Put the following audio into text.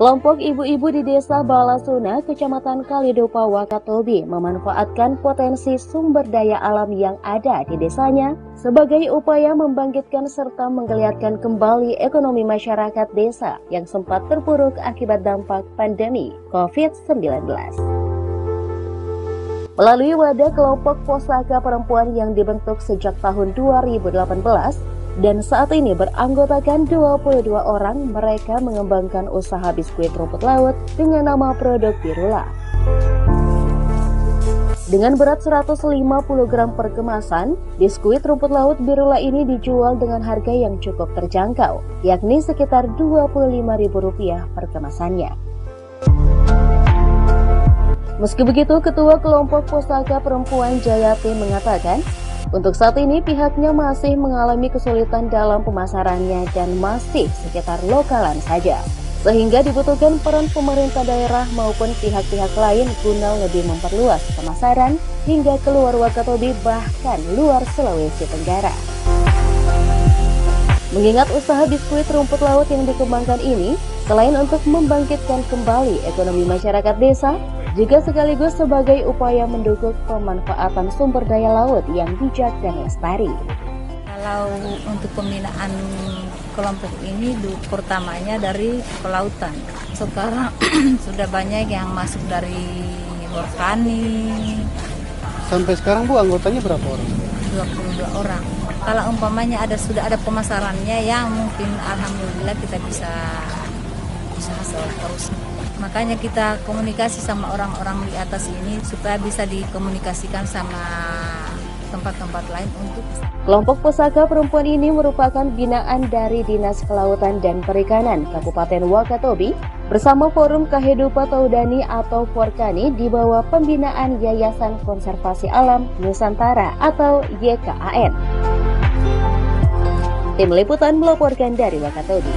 Kelompok ibu-ibu di desa Balasuna, Kecamatan Kalidopa, Wakatobi memanfaatkan potensi sumber daya alam yang ada di desanya sebagai upaya membangkitkan serta menggeliatkan kembali ekonomi masyarakat desa yang sempat terpuruk akibat dampak pandemi COVID-19. Melalui wadah kelompok posaka perempuan yang dibentuk sejak tahun 2018, dan saat ini beranggotakan 22 orang mereka mengembangkan usaha biskuit rumput laut dengan nama produk Birula. Dengan berat 150 gram per kemasan, biskuit rumput laut Birula ini dijual dengan harga yang cukup terjangkau, yakni sekitar Rp25.000 per kemasannya. Meski begitu, Ketua Kelompok Pustaka Perempuan Jayati mengatakan, untuk saat ini pihaknya masih mengalami kesulitan dalam pemasarannya dan masih sekitar lokalan saja. Sehingga dibutuhkan peran pemerintah daerah maupun pihak-pihak lain guna lebih memperluas pemasaran hingga keluar Wakatobi bahkan luar Sulawesi Tenggara. Mengingat usaha biskuit rumput laut yang dikembangkan ini, selain untuk membangkitkan kembali ekonomi masyarakat desa, juga sekaligus sebagai upaya mendukung pemanfaatan sumber daya laut yang bijak dan lestari. Kalau untuk pembinaan kelompok ini pertamanya dari kelautan. Sekarang sudah banyak yang masuk dari Horkani. Sampai sekarang Bu anggotanya berapa orang? 22 orang. Kalau umpamanya ada sudah ada pemasarannya yang mungkin alhamdulillah kita bisa usaha terus makanya kita komunikasi sama orang-orang di atas ini supaya bisa dikomunikasikan sama tempat-tempat lain untuk Kelompok Pusaka Perempuan ini merupakan binaan dari Dinas Kelautan dan Perikanan Kabupaten Wakatobi bersama Forum Kahidupa Taudani atau Forkani di bawah pembinaan Yayasan Konservasi Alam Nusantara atau YKAN. Tim Liputan melaporkan dari Wakatobi.